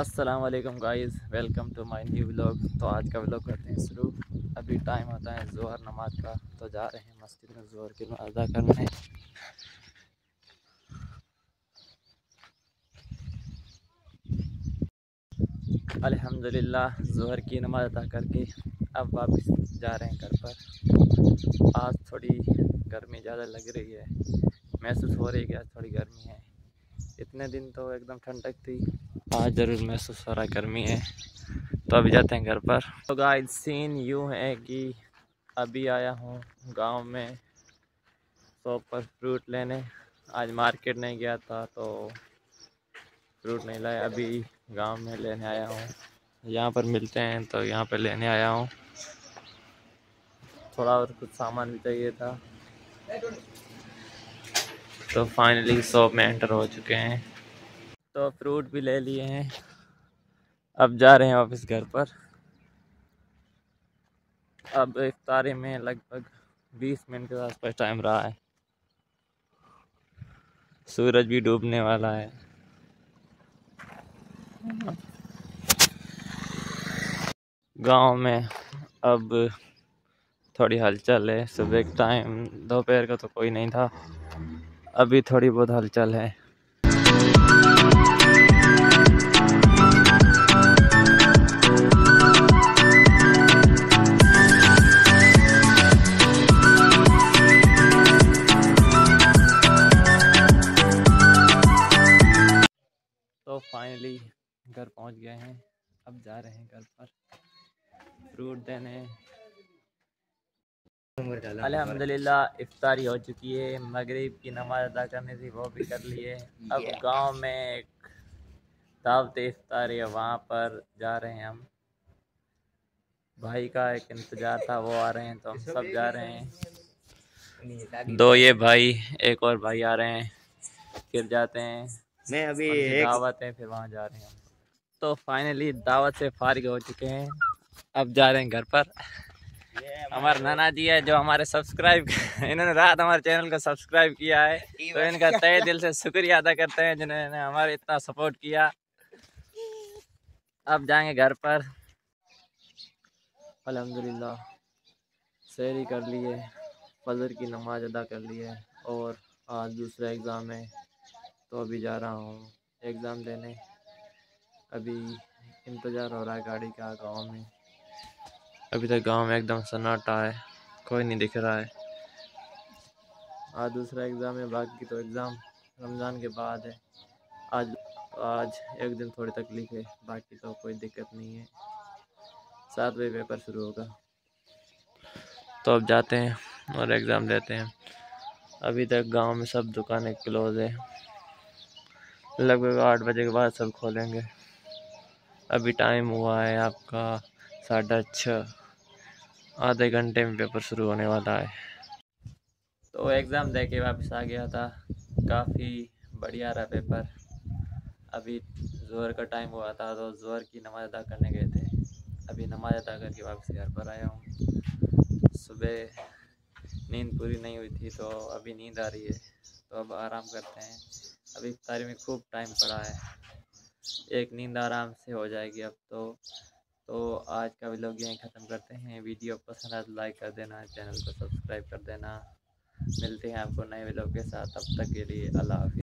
अस्सलाम वालेकुम guys welcome to my new vlog तो आज का व्लॉग करते हैं शुरू. अभी टाइम होता है जोहर नमाज़ का. तो जा रहे हैं मस्जिद में जोहर की अदा करने. अल्हम्दुलिल्लाह जोहर की नमाज़ अदा करके अब वापस जा रहे हैं घर पर. आज थोड़ी गर्मी ज़्यादा लग रही है. महसूस हो रही है कि आज थोड़ी गर्मी है. इतने दिन तो एकदम ठंडक थी। आज ज़रूर महसूस हो रहा गर्मी है। तो अभी जाते हैं घर पर। तो गाइस सीन यूँ है कि अभी आया हूँ गाँव में शॉप पर फ्रूट लेने। आज मार्केट नहीं गया था तो फ्रूट नहीं लाया। अभी गाँव में लेने आया हूँ। यहाँ पर मिलते हैं तो यहाँ पर लेने आया हूँ। थोड़ा और कुछ सामान भी चाहिए था। तो फाइनली शॉप में एंटर हो चुके हैं। तो फ्रूट भी ले लिए हैं। अब जा रहे हैं वापस घर पर। अब इफ्तारी में लगभग 20 मिनट के आसपास टाइम रहा है। सूरज भी डूबने वाला है। गाँव में अब थोड़ी हलचल है। सुबह के टाइम दोपहर का तो कोई नहीं था। अभी थोड़ी बहुत हलचल है। तो फाइनली घर पहुँच गए हैं। अब जा रहे हैं घर पर। फ्रूट देने। अल्हम्दुलिल्लाह इफ्तारी हो चुकी है। मगरिब की नमाज़ अदा करनी थी वो भी कर लिए। अब गाँव में एक दावत इफ्तारी है वहाँ पर जा रहे हैं हम। भाई का एक इंतज़ार था वो आ रहे हैं तो हम सब जा रहे हैं। दो ये भाई एक और भाई आ रहे हैं फिर जाते हैं। मैं अभी एक दावत है फिर वहाँ जा रहे हैं तो फाइनली दावत से फारिग हो चुके हैं। अब जा रहे हैं घर पर। हमारे नाना जी है जो हमारे सब्सक्राइब इन्होंने रात हमारे चैनल को सब्सक्राइब किया है। तो इनका तय दिल से शुक्रिया अदा करते हैं जिन्होंने हमारे इतना सपोर्ट किया। अब जाएँगे घर पर। अल्हम्दुलिल्लाह। शहरी कर लिए। फजर की नमाज़ अदा कर लिए। और आज दूसरा एग्ज़ाम है। तो अभी जा रहा हूँ एग्ज़ाम देने। अभी इंतज़ार हो रहा है गाड़ी का गाँव में। अभी तक गाँव में एकदम सन्नाटा है, कोई नहीं दिख रहा है। आज दूसरा एग्ज़ाम है, बाकी तो एग्ज़ाम रमज़ान के बाद है। आज आज एक दिन थोड़ी तकलीफ़ है, बाकी तो कोई दिक्कत नहीं है। सात बजे पेपर शुरू होगा। तो अब जाते हैं और एग्ज़ाम देते हैं। अभी तक गाँव में सब दुकानें क्लोज है। लगभग आठ बजे के बाद सब खोलेंगे। अभी टाइम हुआ है आपका साढ़े छः। आधे घंटे में पेपर शुरू होने वाला है। तो एग्ज़ाम दे के वापस आ गया था। काफ़ी बढ़िया रहा पेपर। अभी जोहर का टाइम हुआ था तो जोहर की नमाज़ अदा करने गए थे। अभी नमाज़ अदा करके वापस घर पर आया हूँ। सुबह नींद पूरी नहीं हुई थी तो अभी नींद आ रही है। तो अब आराम करते हैं। अभी इफ्तारी में खूब टाइम पड़ा है। एक नींद आराम से हो जाएगी अब तो। तो आज का व्लॉग यहीं ख़त्म करते हैं। वीडियो पसंद आए तो लाइक कर देना चैनल को सब्सक्राइब कर देना। मिलते हैं आपको नए व्लॉग के साथ। तब तक के लिए अल्लाह हाफिज़।